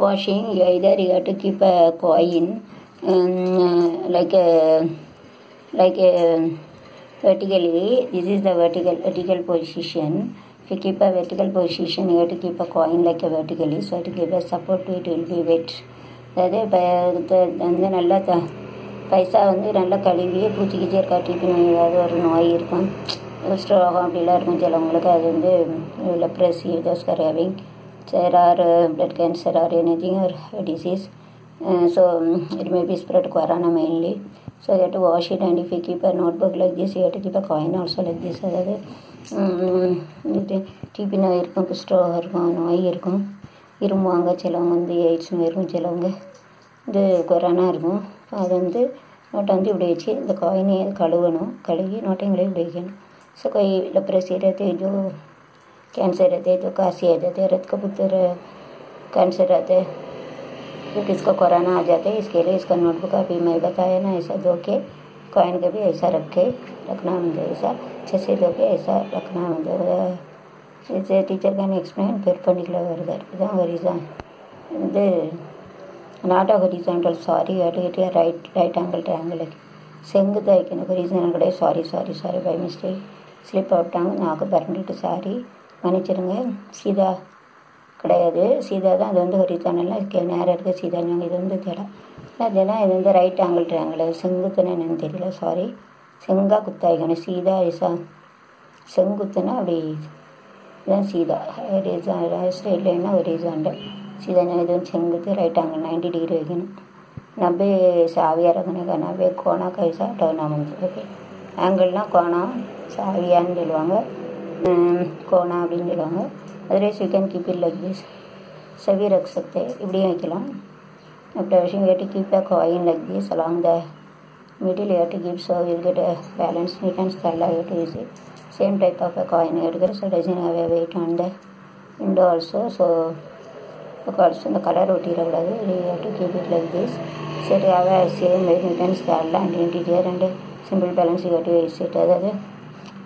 washing either you have to keep a coin um, like a like a vertically this is the vertical vertical position if you keep a vertical position you have to keep a coin like a vertically so to give a support to it will be wet அதாவது இப்போ வந்து நல்லா த பைசா வந்து நல்லா கழுவி பூச்சி கீச்சி இருக்கா DP நோய் ஏதாவது ஒரு நோய் இருக்கும் ஸ்ட்ரோகம் அப்படிலாம் இருக்கும் சிலவங்களுக்கு அது வந்து leprosy those are having there are blood cancer or anything or disease. so it may be spread corona mainly. So you have to wash it and if you keep a notebook like this, you have to keep a coin also like this. அதாவது TB நோய் இருக்கும் குஸ்ட்ரோக இருக்கும் நோய் இருக்கும் இருமுவாங்க சிலவங்க வந்து AIDS நோய் இருக்கும் சிலவங்க இது கொரோனா இருக்கும் அது வந்து நோட்டை வந்து இப்படி வச்சு இந்த காயினை கழுவணும் கழுவி நோட்டையும் கூட இப்படி வைக்கணும் ஸோ கை லெப்ரஸி ரத்து ஜோ कैंसर रहते तो काशी आ जाते रथ कबूतर कैंसर रहते तो किसको कोरोना आ जाते इसके लिए इसका नोटबुक अभी मैं बताया ना ऐसा धो के कॉइन का भी ऐसा रखे रखना मुझे ऐसा अच्छे से धो के ऐसा रखना मुझे जैसे टीचर कैन एक्सप्लेन perpendicular வருதர் இதுதான் ஹொரிசான் இது நாட் ஹொரிசான்டல் சாரி அடிக்கிட்டே ரைட் ரைட் ஆங்கிள் ட்ரையாங்கிள் செங்குத்து வைக்கணும் ஹொரிசானல் கிடையாது sorry sorry sorry by mistake slip அவுட்டாங்க நாக்கு பரண்டுட்டு சாரி மன்னிச்சிடுங்க சீதா கிடையாது. சீதா தான் அது வந்து ஒரு சேனலில் கே நேரம் இருக்க. சீதா இது வந்து தடை. அதுனா இது வந்து ரைட் ஆங்கிள் ட்ரையாங்கிள் செங்குத்துனா என்னென்னு தெரியல. சாரி செங்கா குத்தாய்க்கணும் சீதா ஐசா செங்குத்துனா அப்படி இதுதான் சீதா. ரீசன் இல்லைன்னா ஒரு ரீசாண்டல் சீதா இது வந்து செங்குத்து ரைட் ஆங்கிள் நைன்டி டிகிரி வைக்கணும். நபே சாவியாக இருக்கணும். நபே கோணா கைசா டவுனா வந்து ஓகே ஆங்கிள்னால் கோணா சாவியான்னு சொல்லுவாங்க. கோனா அப்படின்னு சொல்லுவாங்க. Otherwise you can keep it like this செவி ரக் இப்படியும் வைக்கலாம். அப்படி விஷயம் கேட்டு keep a coin like this along the middle air to keep so will get a balance need and style you to use it same type of a coin எடுக்கிற so doesn't have weight on the window also so also இந்த colour ஒட்டிடக்கூடாது to keep it like this சரி அவ same weight need and style and interior and simple balance கட்டி to use அதாவது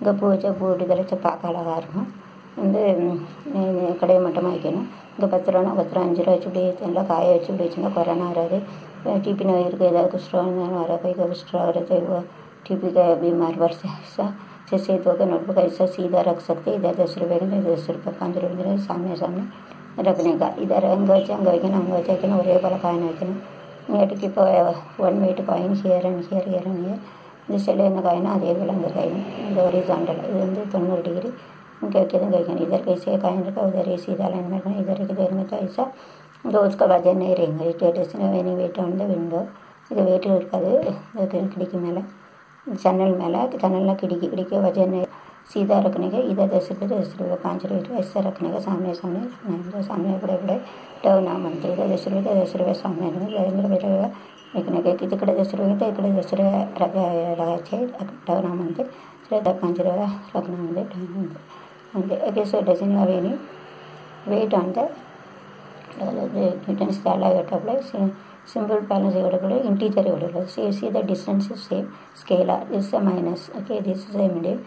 ಈಗ ಪೂಜೆ ಪೂಡಿದರೆ ಚಪಾಕಾಳಗಾರು ಅಂದರೆ ಕಡೆ ಮಠ ಮಾಯ್ಕೇನು ఇంకా పత్రాన పత్రం అంజులో వచ్చి ఇలా కాయ వచ్చి వచ్చిన కరోనా వరది టీపీ నోయరికి ఏదో కుష్ఠరోగం వరకు ఇక కుష్ఠరోగతే टीबी का बीमार वर्ष ऐसा जैसे दो के नोटबुक ऐसा सीधा रख सकते इधर दस रुपये के दस रुपये पाँच रुपये के सामने सामने रखने का इधर अंग अंग अंग और बल coin we can one weight coin here and here here and here here and here here and here இந்த சைடில் என்ன காயினோ அதே போல் அந்த காயின் இந்த ஒரே சாண்டல் இது வந்து தொண்ணூறு டிகிரி இங்கே வைக்கிறதும் வைக்கணும் इधर कैसे काइन रखा उधर ही सीधा लाइन में रखना इधर की देर में तो ऐसा दो उसका वजन नहीं रहेंगे status Veni wait on the window இது வெயிட்டில் இருக்காது கிடிக்கு மேலே ஜன்னல் மேலே ஜன்னல்லாம் खिड़की खिड़की वजन सीधा रखने का इधर दस रुपये दस रुपये पाँच रुपये ऐसा रखने का सामने सामने रखना है सामने बड़े बड़े टव ना मंत्री का दस रुपये दस रुपये सामने रखेंगे बेटा रखने का कि एकमेकाचे तिकडे दसरे होते इकडे दसरे लागायचे लग्नामध्ये पंचर लग्नामध्ये म्हणजे episode doesn't have any weight on the returns చాలా అయ్యేటప్పుడు సింపుల్ బ్యాలెన్స్ ఇవ్వడప్పుడు ఇంటీజర్ ఇవ్వడం so you see the distance is same scalar this is minus okay this is middle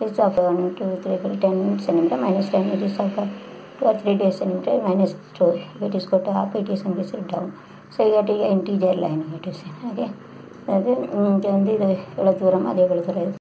this of one two three four ten centimetre minus ten it is of two or three days centimetre minus two it is go to up it is in down செய்யாட்டி interior lining கேட்டு okay அது இங்கே வந்து இது இவ்வளோ தூரம் அது எவ்வளோ தூரம்